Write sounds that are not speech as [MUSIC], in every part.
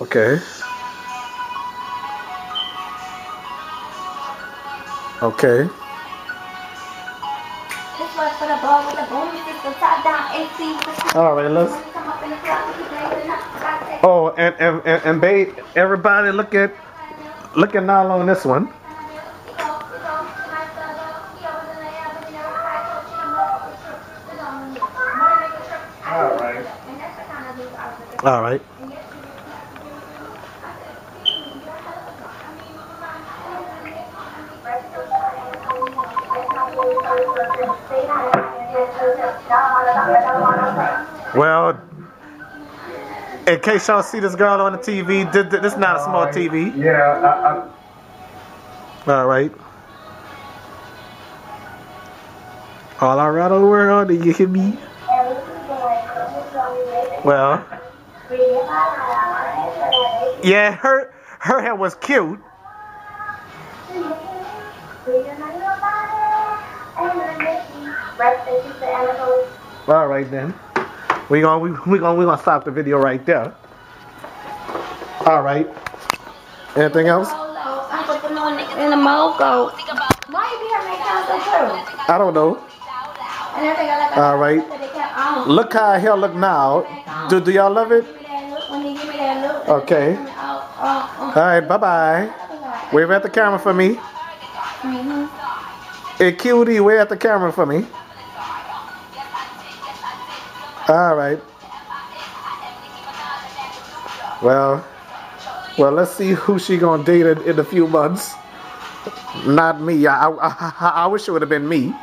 Okay. Okay. All right, let's. Oh, and and and, and babe, everybody look at look at Nala on this one. All right. Well, in case y'all see this girl on the TV, th- th- this is not a small uh, TV. Yeah, I, I, All right. All around the world, do you hear me? Well, yeah, her her hair was cute. All right then. We gonna we, we gonna we gonna stop the video right there. All right. Anything else? I'm gonna put no niggas in the mogo. Why you be having that kind of stuff too? I don't know. And everything I like. All right. Look how her hair look now. Do do y'all love it? Okay. All right. Bye bye. oh. Wave at the camera for me. Hey, cutie, wave at the camera for me. All right. Well, well, let's see who she gonna date in, in a few months. Not me. I, I, I wish it would have been me.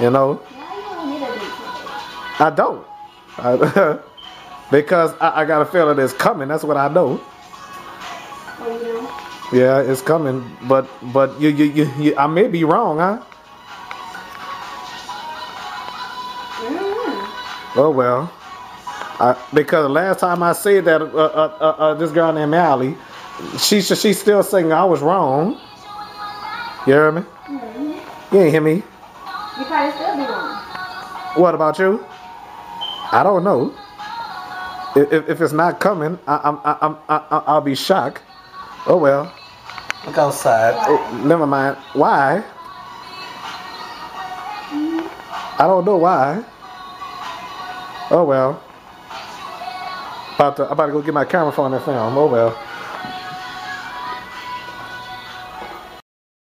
You know, I don't. I, [LAUGHS] because I, I got a feeling it's coming. That's what I know. You doing? Yeah, it's coming. But but you you, you, you I may be wrong, huh? Mm-hmm. Oh well. I, because the last time I said that, uh, uh, uh, uh, this girl named Allie, she she's still saying I was wrong. You hear me? Mm-hmm. You ain't hear me. You probably still be wrong. What about you? I don't know. If, if, it's not coming, I, I'm, I'm, I, I- I'll be shocked. Oh well. Look outside. Oh, never mind. Why? I don't know why. Oh well. About to, I'm about to go get my camera phone and film. Oh well.